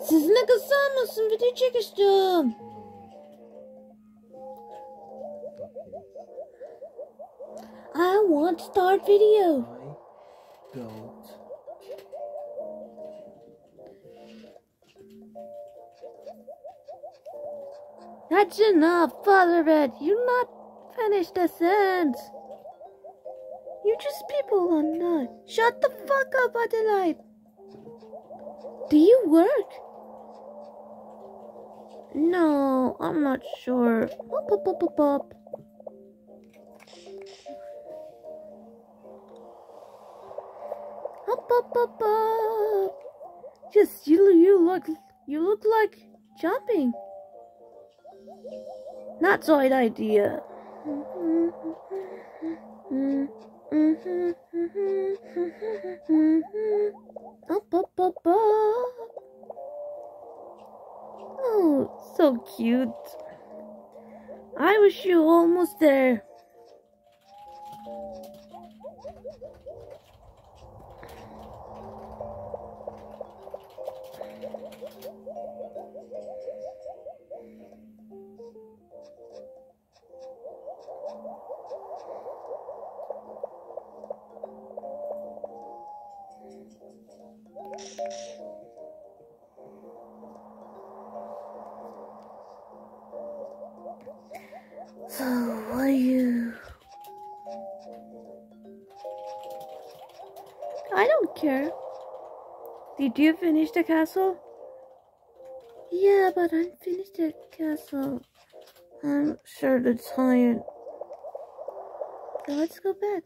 Sizinle kızar mısın? Video çekiştim. I want to start video. That's enough, Father Red. You're not finished the sentence. You just people are not. Shut the fuck up, Adelaide. Do you work? No, I'm not sure. Up, up, up, up, up. Up, up, up, up. Just you, you look, you look like jumping. Not Zoid idea. Up, up, up, up. So cute. I wish you almost there. So, what are you? I don't care. Did you finish the castle? Yeah, but I finished the castle. I'm sure they're tired. So let's go back.